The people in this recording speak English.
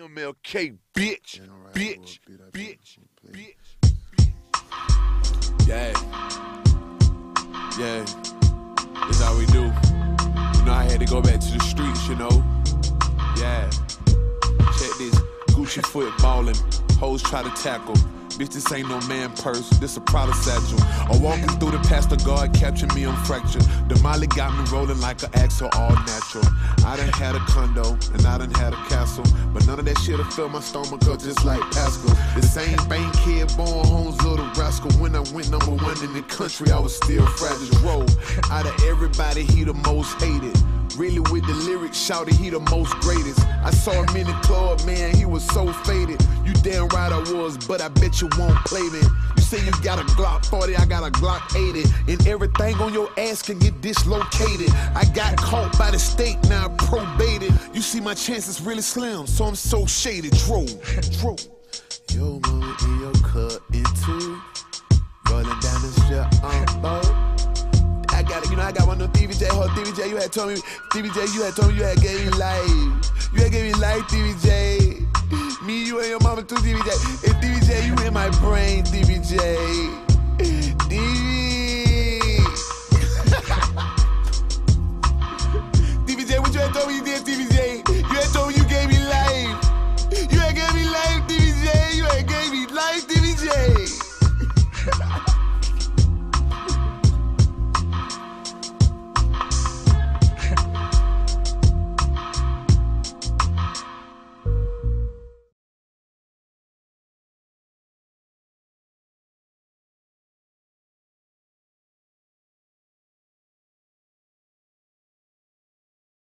MLK, bitch, bitch, bitch, bitch. Yeah. Yeah. That's how we do. You know, I had to go back to the streets, you know. Yeah. Check this. Foot ballin'. Hoes try to tackle. Bitch, this ain't no man purse, this a Prada satchel. I'm walking through the past, pastor guard, capturing me, I'm fractured. The Molly got me rolling like an axle, all natural. I done had a condo, and I done had a castle. But none of that shit'll fill my stomach up just like Paschal. The same bank kid, Bowen Homes, little rascal. When I went number one in the country, I was still fragile. Whoa, out of everybody, he the most hated. Really with the lyrics, shouted he the most greatest. I saw him in the club, man, he was so faded. You damn right I was, but I bet you won't play me. You say you got a Glock 40, I got a Glock 80. And everything on your ass can get dislocated. I got caught by the state, now probated. You see my chances really slim, so I'm so shaded. Dro, dro. Yo, mama them DVJ. Ho, DVJ, you had told me, DVJ, you had told me you had gave me life. You had gave me life, DVJ. Me, you, and your mama too, DVJ. And DVJ, you in my brain, DVJ.